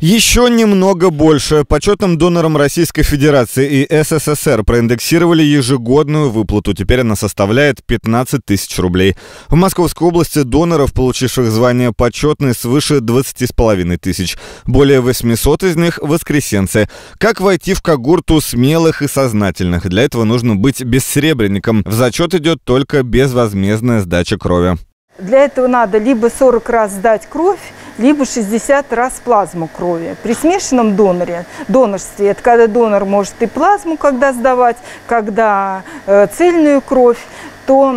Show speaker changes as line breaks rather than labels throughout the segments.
Еще немного больше. Почетным донорам Российской Федерации и СССР проиндексировали ежегодную выплату. Теперь она составляет 15 тысяч рублей. В Московской области доноров, получивших звание почетный, свыше 20,5 тысяч. Более 800 из них – воскресенцы. Как войти в когорту смелых и сознательных? Для этого нужно быть бессребренником. В зачет идет только безвозмездная сдача крови.
Для этого надо либо 40 раз сдать кровь, либо 60 раз плазму крови. При смешанном доноре, донорстве, это когда донор может и плазму когда сдавать, когда э, цельную кровь, то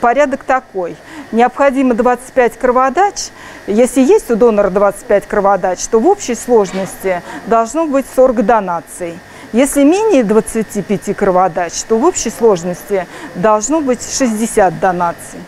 порядок такой. Необходимо 25 кроводач. Если есть у донора 25 кроводач, то в общей сложности должно быть 40 донаций. Если менее 25 кроводач, то в общей сложности должно быть 60 донаций.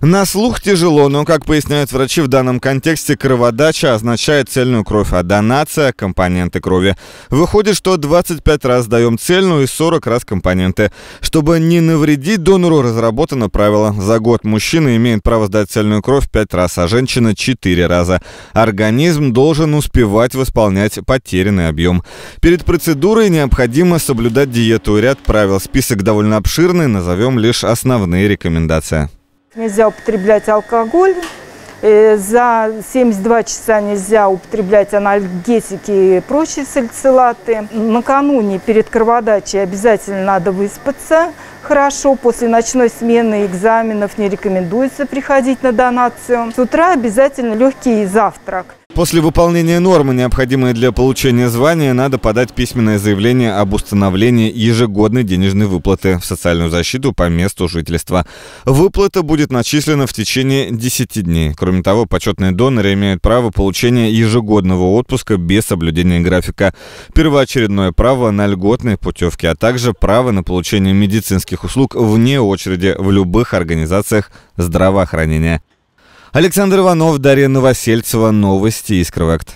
На слух тяжело, но, как поясняют врачи, в данном контексте кроводача означает цельную кровь, а донация – компоненты крови. Выходит, что 25 раз даем цельную и 40 раз компоненты. Чтобы не навредить донору, разработано правило. За год мужчина имеет право сдать цельную кровь 5 раз, а женщина – 4 раза. Организм должен успевать восполнять потерянный объем. Перед процедурой необходимо соблюдать диету. Ряд правил. Список довольно обширный, назовем лишь основные рекомендации.
Нельзя употреблять алкоголь. Э, за 72 часа нельзя употреблять анальгетики и прочие сальцилаты. Накануне перед кроводачей обязательно надо выспаться хорошо. После ночной смены экзаменов не рекомендуется приходить на донацию. С утра обязательно легкий завтрак.
После выполнения нормы, необходимой для получения звания, надо подать письменное заявление об установлении ежегодной денежной выплаты в социальную защиту по месту жительства. Выплата будет начислена в течение 10 дней. Кроме того, почетные доноры имеют право получения ежегодного отпуска без соблюдения графика, первоочередное право на льготные путевки, а также право на получение медицинских услуг вне очереди в любых организациях здравоохранения. Александр Иванов, Дарья Новосельцева. Новости Искровект.